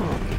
Oh.